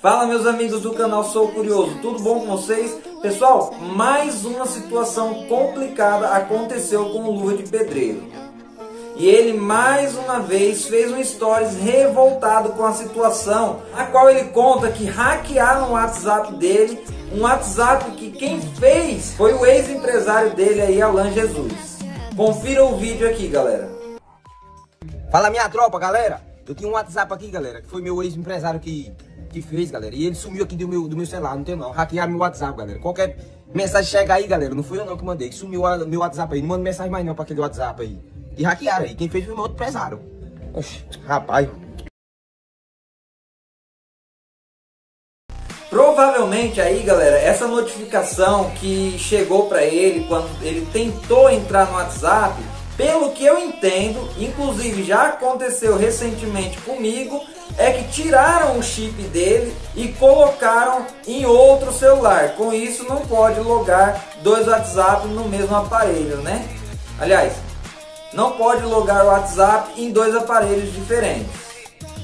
Fala meus amigos do canal Sou Curioso, tudo bom com vocês? Pessoal, mais uma situação complicada aconteceu com o Luva de Pedreiro. E ele mais uma vez fez um stories revoltado com a situação, a qual ele conta que hackearam o WhatsApp dele, um WhatsApp que quem fez foi o ex-empresário dele aí, Alan Jesus. Confira o vídeo aqui, galera. Fala minha tropa, galera. Eu tinha um WhatsApp aqui, galera, que foi meu ex-empresário que que fez, galera. E ele sumiu aqui do meu, do meu celular, não tem não. Hackearam meu WhatsApp, galera. Qualquer mensagem chega aí, galera, não fui eu não que mandei. Sumiu o meu WhatsApp aí. Não manda mensagem mais não pra aquele WhatsApp aí. E hackearam aí. Quem fez foi meu outro empresário. Oxi, rapaz. Provavelmente aí, galera, essa notificação que chegou para ele quando ele tentou entrar no WhatsApp, pelo que eu entendo, inclusive já aconteceu recentemente comigo, é que tiraram o chip dele e colocaram em outro celular. Com isso não pode logar dois WhatsApp no mesmo aparelho, né? Aliás, não pode logar o WhatsApp em dois aparelhos diferentes.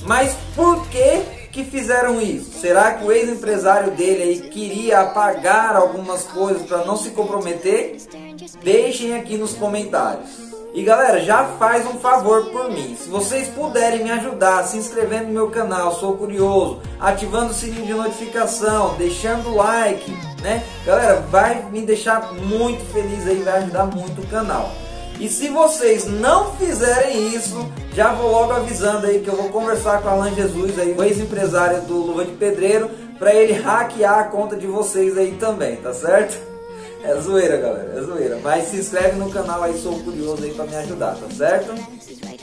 Mas por que que fizeram isso? Será que o ex-empresário dele aí queria apagar algumas coisas para não se comprometer? Deixem aqui nos comentários. E galera, já faz um favor por mim. Se vocês puderem me ajudar se inscrevendo no meu canal, sou curioso, ativando o sininho de notificação, deixando o like, né? Galera, vai me deixar muito feliz aí, vai ajudar muito o canal. E se vocês não fizerem isso, já vou logo avisando aí que eu vou conversar com o Alan Jesus, aí, o ex-empresário do Luva de Pedreiro, para ele hackear a conta de vocês aí também, tá certo? É zoeira, galera, é zoeira. Mas se inscreve no canal aí, sou curioso aí pra me ajudar, tá certo?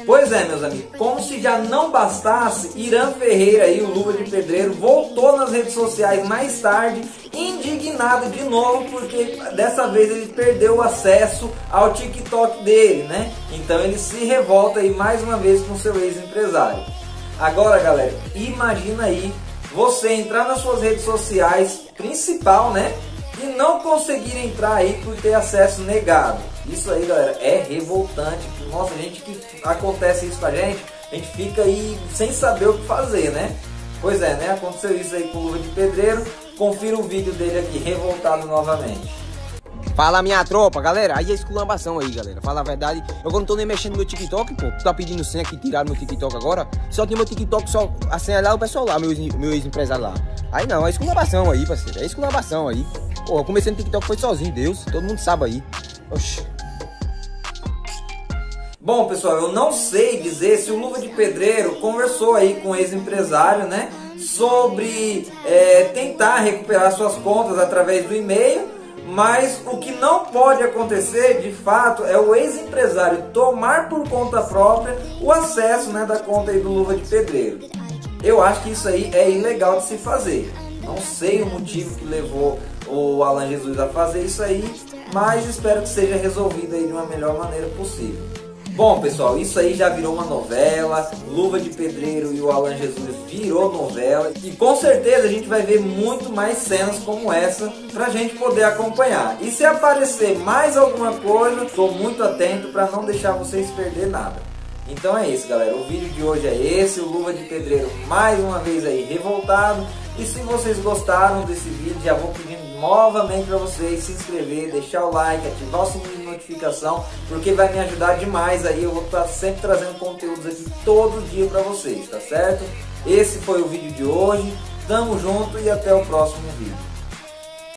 Pois é, meus amigos, como se já não bastasse, Irã Ferreira aí, o Luva de Pedreiro, voltou nas redes sociais mais tarde, indignado de novo, porque dessa vez ele perdeu o acesso ao TikTok dele, né? Então ele se revolta aí mais uma vez com seu ex-empresário. Agora, galera, imagina aí você entrar nas suas redes sociais, principal, né? E não conseguir entrar aí por ter acesso negado. Isso aí, galera, é revoltante. Nossa, gente que acontece isso com a gente, a gente fica aí sem saber o que fazer, né? Pois é, né? Aconteceu isso aí com o Luva de Pedreiro. Confira o vídeo dele aqui, revoltado novamente. Fala minha tropa, galera. Aí é esculambação aí, galera. Fala a verdade. Eu não tô nem mexendo no meu TikTok, pô. Tu tá pedindo senha que tiraram meu TikTok agora. Só tinha meu TikTok, só a senha lá, o pessoal lá, meu, meu ex-empresário lá. Aí não, é esculambação aí, parceiro. É esculambação aí. Pô, eu comecei no TikTok foi sozinho, Deus. Todo mundo sabe aí. Oxi. Bom, pessoal, eu não sei dizer se o Luva de Pedreiro conversou aí com o ex-empresário, né? Sobre é, tentar recuperar suas contas através do e-mail. Mas o que não pode acontecer, de fato, é o ex-empresário tomar por conta própria o acesso né, da conta aí do Luva de Pedreiro. Eu acho que isso aí é ilegal de se fazer. Não sei o motivo que levou o Alan Jesus a fazer isso aí, mas espero que seja resolvido aí de uma melhor maneira possível. Bom, pessoal, isso aí já virou uma novela. Luva de Pedreiro e o Alan Jesus virou novela. E com certeza a gente vai ver muito mais cenas como essa pra gente poder acompanhar. E se aparecer mais alguma coisa, estou muito atento para não deixar vocês perder nada. Então é isso, galera. O vídeo de hoje é esse. O Luva de Pedreiro mais uma vez aí revoltado. E se vocês gostaram desse vídeo, já vou pedindo novamente para vocês se inscrever, deixar o like, ativar o sininho de notificação, porque vai me ajudar demais aí. Eu vou estar sempre trazendo conteúdos aqui todo dia para vocês, tá certo? Esse foi o vídeo de hoje. Tamo junto e até o próximo vídeo.